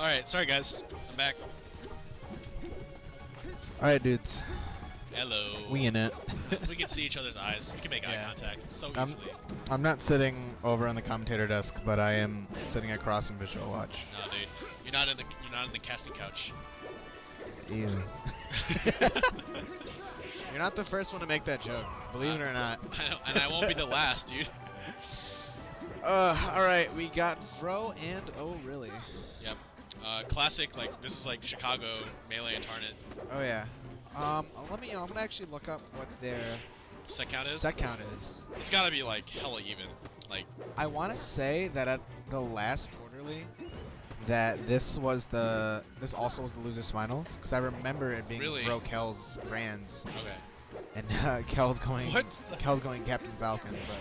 Alright, sorry guys. I'm back. Alright, dudes. Hello. We in it. we can see each other's eyes. We can make eye contact so I'm, easily. I'm not sitting over on the commentator desk, but I am sitting across from Visual Watch. No, dude. You're not in the you're not in the casting couch. Ew. You're not the first one to make that joke, believe it or not. I know, and I won't be the last, dude. Uh, alright, we got Vro and Oh Really. Uh, classic, like, this is like Chicago Melee Incarnate. Oh yeah. Um, let me, you know, I'm gonna actually look up what their Set count is? set count is. It's gotta be like hella even. Like, I want to say that at the last quarterly, that this was the this also was the losers finals because I remember it being Really? Bro Kel's brands okay. and uh, Kel's going What? Kel's going Captain Falcon, but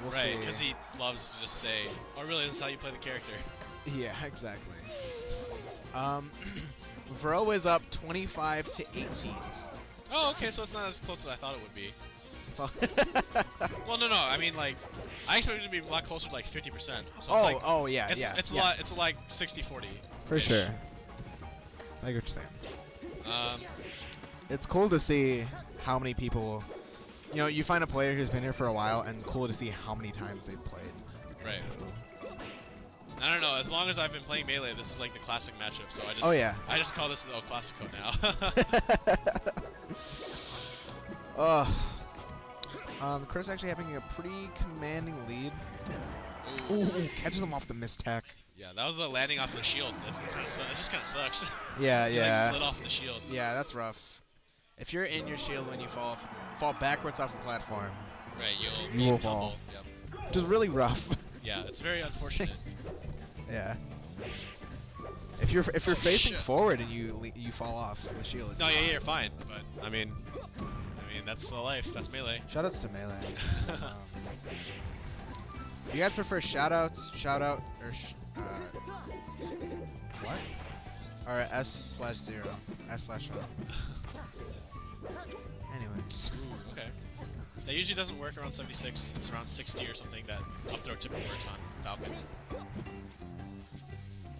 we'll right, see. because he loves to just say, oh really, this is how you play the character. yeah exactly. Um, Vro is up 25 to 18. Oh, okay, so it's not as close as I thought it would be. Well, no, no, I mean, like, I expected it to be a lot closer to like 50%. So it's oh like, oh yeah it's, yeah it's a lot, it's like 60-40. for sure. I get what you're saying. Um, it's cool to see how many people you know you find a player who's been here for a while and cool to see how many times they've played right. I don't know, as long as I've been playing Melee, this is like the classic matchup, so I just Oh, yeah. I just call this the El Clasico now. uh, um, Chris actually having a pretty commanding lead. Ooh. Ooh, catches him off the mistack. Yeah, that was the landing off the shield. That's su- it just kind of sucks. Yeah, He, like, yeah, slid off the shield. yeah. That's rough. If you're in your shield when you fall, fall backwards off a platform, Right, you'll, You will fall. Yep. which is really rough. Yeah, it's very unfortunate. yeah. If you're if you're Oh, facing shit. forward and you you fall off the shield. no, yeah, yeah, you're fine. But I mean, I mean that's the life. That's melee. Shoutouts to melee. um, you guys prefer shoutouts, shoutout, or sh- uh, what? Or S slash zero, S slash one. Anyways, Ooh, okay. That usually doesn't work around 76. It's around 60 or something that up throw typically works on Falcon.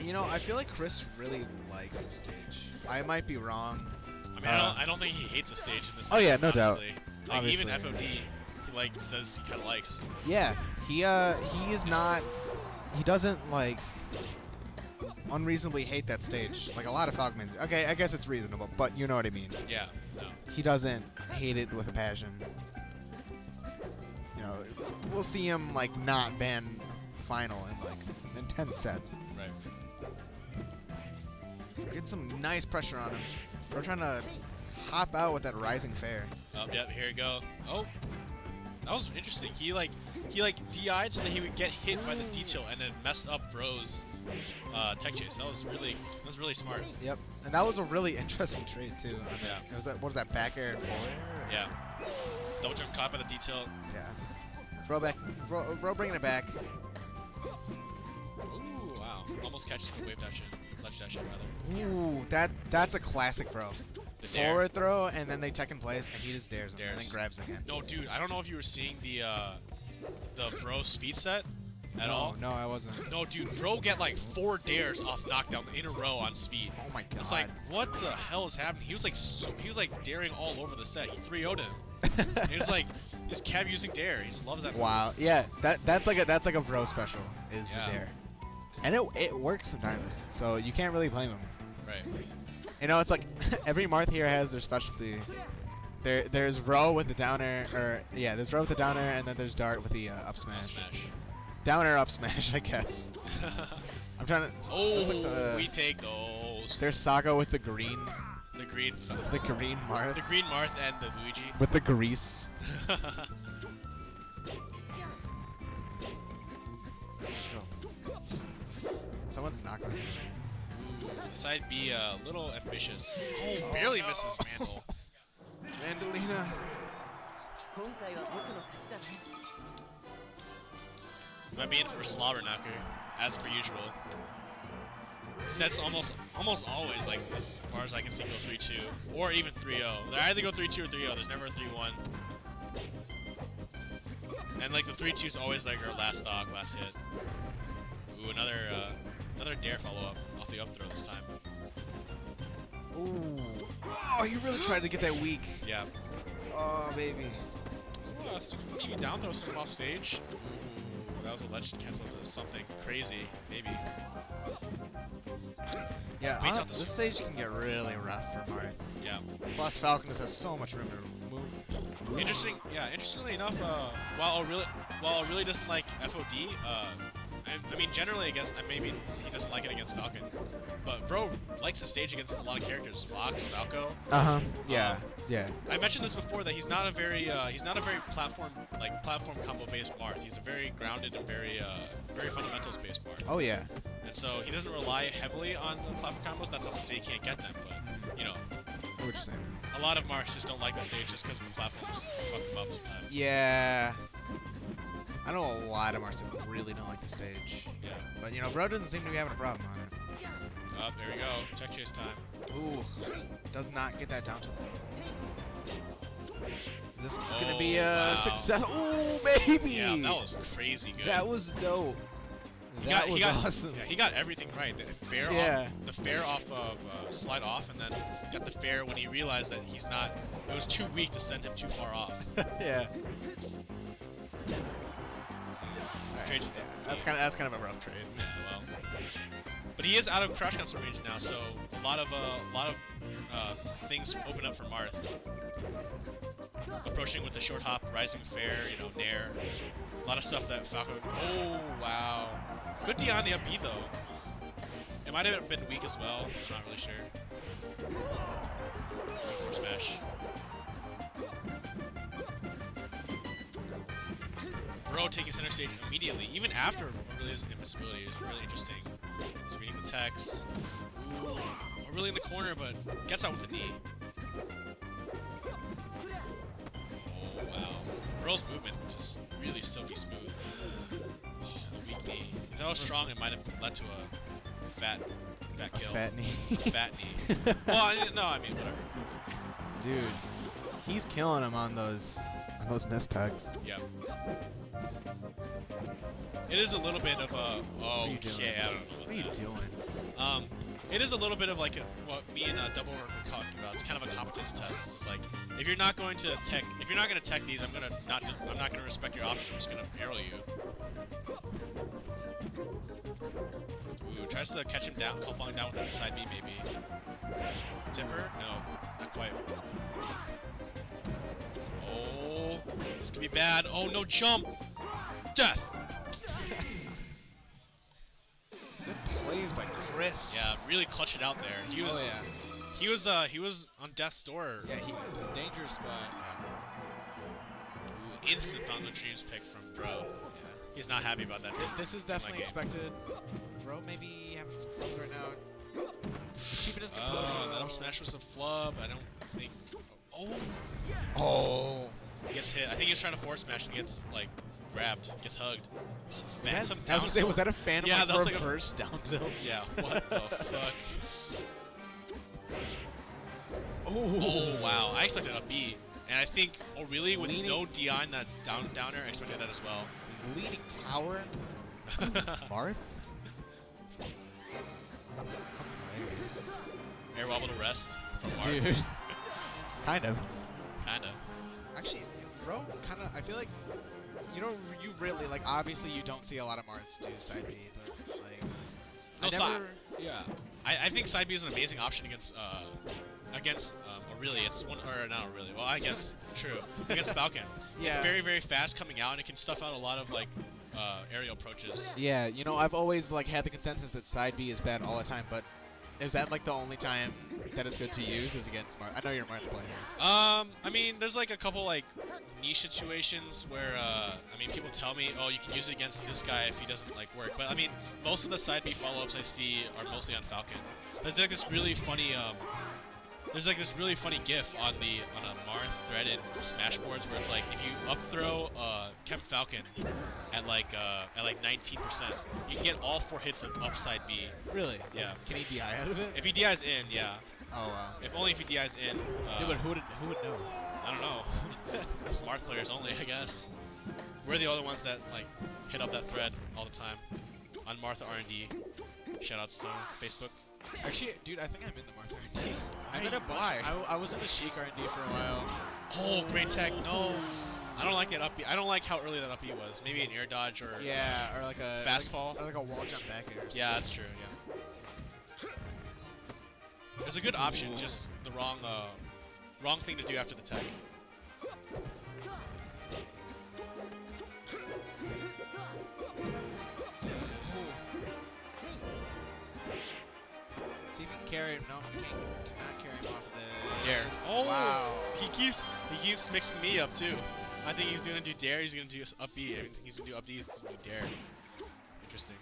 And you know, I feel like Chris really likes the stage. I might be wrong. I mean, I, Uh, don't, I don't think he hates the stage in this. Oh, yeah, matchup, no doubt. honestly. Like even Obviously. FOD, he like says he kind of likes. Yeah, he uh he is not. He doesn't like unreasonably hate that stage like a lot of Falcons. Okay, I guess it's reasonable, but you know what I mean. Yeah, no. he doesn't hate it with a passion. You know, we'll see him like not ban final in like intense sets. Right. Get some nice pressure on him. We're trying to hop out with that rising fair. Oh, yep, here we go. Oh, that was interesting. He like he like DI'd so that he would get hit by the D-tilt and then messed up Vro's uh, tech chase. That was really that was really smart. Yep, and that was a really interesting trade too. Yeah. Was that what is that back air Yeah. Don't jump caught by the D-tilt. Yeah. Throw back. Bro, bro bringing it back. Ooh, wow. Almost catches the wave dash in. Ledge dash rather. Ooh, that that's a classic dare. Forward throw, and then they tech in place, and he just dares him, and then grabs again. No, dude, I don't know if you were seeing the uh, the Bro speed set at no, all. No, I wasn't. No, dude, Bro get like four dares off knockdown in a row on speed. Oh my god. It's like, what the hell is happening? He was like, so, he was like daring all over the set. He 3 0'd him. He was like, just kept using dare. He just loves that. Wow. Yeah, that that's like a that's like a bro special is Yeah. the dare. And it it works sometimes. So you can't really blame him. Right. You know, it's like every Marth here has their specialty. There there's Ro with the downer or yeah, there's Ro with the downer and then there's Dart with the uh, up smash. Smash. Downer up smash, I guess. I'm trying to oh, like the- we take those. There's Saga with the green the green, the green Marth the green Marth and the Luigi. with the grease. Someone's not. Side B, a uh, little ambitious. Oh, oh barely no. misses Mandel. Mandolina. Might be in for slobber knocker, as per usual. Sets almost almost always like as far as I can see go 3-2. Or even 3-0. They either go 3-2 or 3-0. There's never a 3-1. And like the 3-2's always like our last stock, last hit. Ooh, another uh, another dare follow up off the up throw this time. Ooh. Oh, he really tried to get that weak. Yeah. Oh, baby. Uh, maybe down throw some off stage. Ooh, that was a ledge cancel to something crazy, maybe. Yeah, Waits this- this stage can get really rough for Marth. Yeah. Plus, Falcon has so much room to move. Interesting. Yeah. Interestingly enough, uh, while really, while really doesn't like FOD, uh, I, I mean generally I guess uh, maybe he doesn't like it against Falcon, but Vro likes the stage against a lot of characters. Fox, Falco. Uh huh. Yeah. Um, yeah. I mentioned this before that he's not a very uh, he's not a very platform like platform combo based Marth. He's a very grounded and very uh, very fundamentals based Marth. Oh yeah. And so he doesn't rely heavily on the platform combos. That's not to say he can't get them, but you know, What you saying? a lot of Marks just don't like the stage just because the platforms fuck them up sometimes. Yeah. I know a lot of that really don't like the stage. Yeah. But you know, Vro doesn't seem to be having a problem on it. Oh, there we go. Tech chase time. Ooh. Does not get that down to Is this gonna be Oh, a wow. success? Ooh, baby! Yeah, that was crazy good. That was dope. He that got, was got, awesome. Yeah, he got everything right. The fair Yeah. off, the fair off of uh, slide off, and then got the fair when he realized that he's not. It was too weak to send him too far off. yeah. Trade- that's kind of that's kind of a rough trade. Yeah, well. But he is out of crouch cancel range now, so a lot of uh, a lot of uh, things open up for Marth. Approaching with a short hop, rising fair, you know, nair. A lot of stuff that Falco. Oh wow, good D on the up B though. It might have been weak as well. I'm not really sure. Vro taking center stage immediately, even after ORLY's invisibility is really interesting. He's reading the text. Ooh, Aurelia in the corner, but gets out with the knee. Oh wow. Vro's movement just really silky smooth. Oh, the weak knee. If that was strong, it might have led to a fat, fat A kill. fat knee. A fat knee. well, I, no, I mean whatever. Dude, he's killing him on those on those missed tugs. Yep. It is a little bit of a. What are you doing? Okay, I don't know. What are you that. doing? Um, it is a little bit of like a, what me and uh, Double Work were talking about. It's kind of a competence test. It's like if you're not going to tech, if you're not going to tech these, I'm gonna not. I'm not gonna respect your option. I'm just gonna arrow you. Ooh, tries to catch him down, call falling down with that side B maybe. Tipper? No, not quite. Oh, this could be bad. Oh no, jump! Death! Plays by Chris. Yeah, really clutch it out there. He was. oh yeah. He was uh he was on death's door. Yeah, he dangerous spot. Ooh, instant Fountain of Dreams pick from Vro. He's not happy about that. This is definitely expected. Vro, maybe having some problems right now. Keeping his composure. Oh, that up smash was a flub. I don't think. Oh, Oh. he gets hit. I think he's trying to force smash and gets like grabbed, gets hugged. That, Phantom I was gonna say, was that a phantom Yeah, like, that was like a- reverse down tilt? Yeah. What the fuck? Oh. Oh wow! I expected a B, and I think oh really with Leaning- no DI in that down downer, I expected that as well. Leading tower. Marth? Air wobble to rest from Mark. Dude. kind of. Kinda. Actually, bro, kind of. I feel like you know, you really like. Obviously, you don't see a lot of Marths do side B, but like, No, I never. Yeah, I, I think side B is an amazing option against uh against um, ORLY. It's one or not really. Well, I guess true against Falcon. Yeah. It's very very fast coming out and it can stuff out a lot of like uh, aerial approaches. Yeah, you know, I've always like had the consensus that side B is bad all the time, but is that like the only time that it's good to use is against Marth? I know you're a Marth player. Um, I mean, there's like a couple like niche situations where uh, I mean, people tell me, oh, you can use it against this guy if he doesn't like work. But I mean, most of the side B follow-ups I see are mostly on Falcon. But There's like this really funny um, there's like this really funny GIF on the on a Marth threaded Smashboards where it's like if you up throw uh, Kemp Falcon at like uh, at like 19%, you can get all four hits of upside B. Really? Yeah. Can he DI out of it? If he DI's in, yeah. oh wow. If only if he DI's in. Uh, Dude, but who would who would know? I don't know. Marth players only, I guess. We're the only ones that like hit up that thread all the time on Martha R&D. Shoutouts to Facebook. Actually, dude, I think I'm in the Marth R&D. I'm in a why? I, I was in the Sheik R&D for a while. Oh, great tech. No. I don't like that up I don't like how early that up B was. Maybe an air dodge or. Yeah, or like a Fast like, fall? or like a wall jump back air. Yeah, that's true. Yeah. It's a good option, just the wrong, uh, wrong thing to do after the tech. No, can't, cannot carry him off. Dare. Oh, wow. He keeps he keeps mixing me up too. I think he's gonna do dare. He's gonna do up B. Everything he's gonna do up D. He's gonna do dare. Interesting.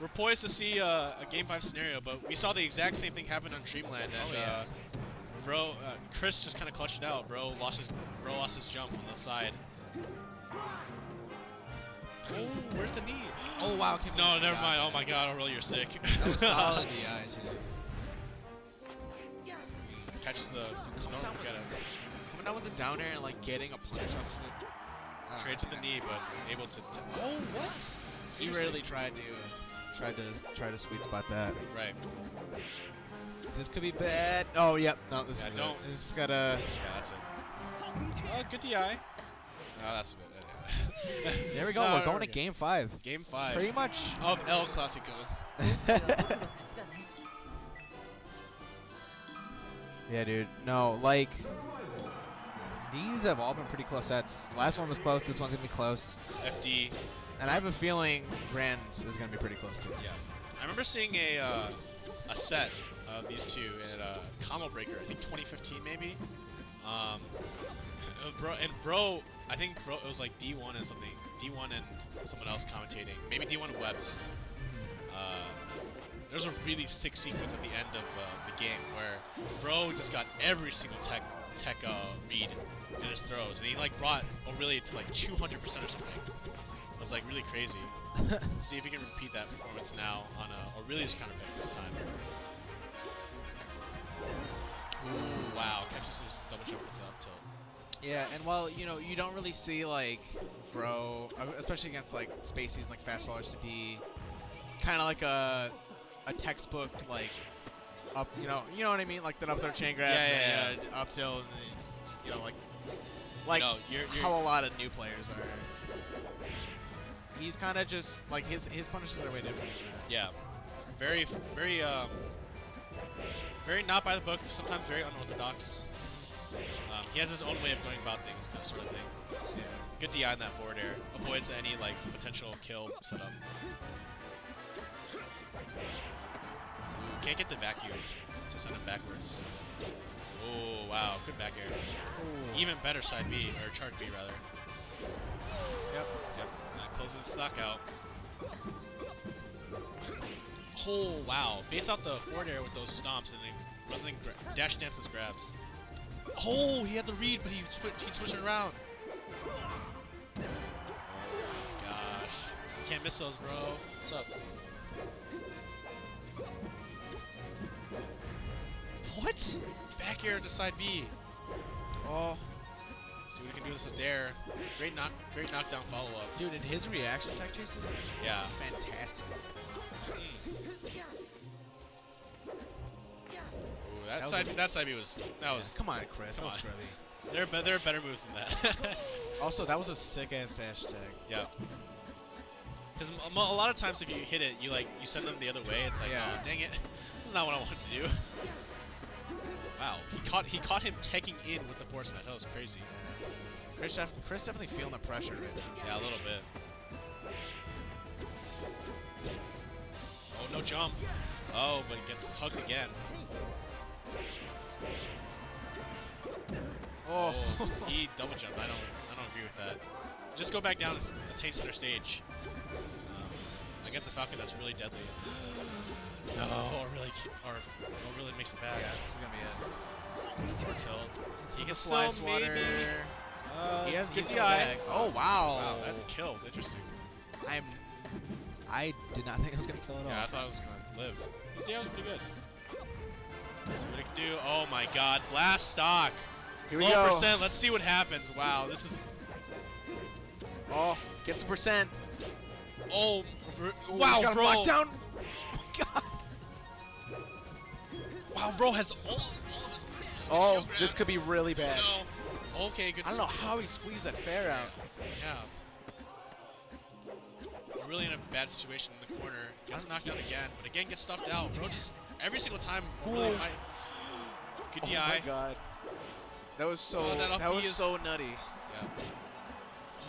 We're poised to see uh, a game five scenario, but we saw the exact same thing happen on Dreamland, and Oh, yeah. uh, bro, uh, Chris just kind of clutched it out. Bro lost his bro lost his jump on the side. Oh, where's the knee? Oh wow. No, never got mind. Oh my God, Oh, really, you're sick. That was solid DI too. Catches the. Comes No, down with, get coming down with the downer and like getting a punish off of it. Straight to the knee, but able to. oh, what? He really uh, tried to tried to try to sweet spot that. Right. This could be bad. Oh yep. No, this Yeah, is don't. It. This is gotta. Yeah, that's it. Oh, good DI. Oh, that's a bit. there we go. No, We're going to game five. Game five. Pretty much. Of El Clasico. yeah, dude. No, like, these have all been pretty close sets. Last one was close. This one's going to be close. FD. And I have a feeling Rens is going to be pretty close, too. Yeah. I remember seeing a, uh, a set of these two at a uh, Combo Breaker, I think 2015 maybe. Um, bro, and bro I think bro it was like D1 and something. D1 and someone else commentating. Maybe D1 Webs. Uh, there's a really sick sequence at the end of uh, the game where Vro just got every single tech tech uh, read in his throws, and he like brought ORLY to like 200% or something. It was like really crazy. See if he can repeat that performance now on uh, ORLY's counterpick this time. Ooh, wow, catches his double jump with the up tilt. Yeah, and while you know you don't really see like Bro, uh, especially against like spacies and like fast fallers to be kind of like a a textbook like up, you know, you know what I mean, like the up throw chain grab, Yeah, yeah, and, uh, up tilt, and then you know like like no, you're, you're how a lot of new players are. He's kind of just like his his punishes are way different. Yeah. Very, very, um, very not by the book. Sometimes very unorthodox. Um, he has his own way of going about things, kind of sort of thing. Yeah. Good DI in that forward air. Avoids any like potential kill setup. Ooh, can't get the vacuum to send him backwards. Oh wow, good back air. Even better side B or charge B rather. Yep. Yep. That closes the stock out. Oh wow! Baits out the forward air with those stomps and then runs in gra- dash dances grabs. Oh, he had the read, but he swi he switched it around. Oh my gosh! Can't miss those, bro. What's up? What? Back air to side B. Oh. See what he can do with this dare. Great knock, great knockdown follow up. Dude, and his reaction tech chases Yeah. fantastic. Ooh, that, That side that side B was that was Come on, Chris. come that was on. there are there are better moves than that. Also, that was a sick ass dash tag. yeah. Because a lot of times if you hit it, you like you send them the other way. It's like, Yeah. oh dang it, this is not what I wanted to do. Wow, he caught he caught him taking in with the force smash. That was crazy. Chris, Chris definitely feeling the pressure right now. Yeah, a little bit. Oh no jump. Oh, but he gets hugged again. Oh, he double jumped. I don't, I don't agree with that. Just go back down and attain center stage. Um, against a Falcon that's really deadly. No, or really, or, or really makes it back. yeah, this is gonna be it. Or tilt. He can swatter. maybe. Uh, He has gets the eye. Oh wow. Wow, that killed. Interesting. I'm. I did not think I was gonna kill it Yeah, I thought it was gonna live. His DI was pretty good. See what he can do. Oh my God, last stock. Here we Low go. percent. Let's see what happens. Wow, this is Oh, gets a percent. Oh, Ooh, wow, got bro. locked down. Oh my god. Wow, bro has all, all of his Oh, this could be really bad. No. Okay, good. I don't know how he squeezed that fair out. Yeah. We're really in a bad situation in the corner. Gets knocked out again, but again gets stuffed out. Bro, just every single time. Really high. Good Oh my god. That was so. Oh, that that was is- so nutty. Yeah.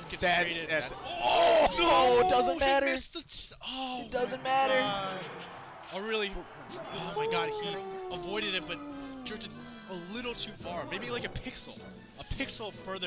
Oh, That's- that's- oh no, oh, it doesn't matter. missed the t- oh, It doesn't matter. God. Oh really? Oh my god, he avoided it, but drifted a little too far. Maybe like a pixel. A pixel further,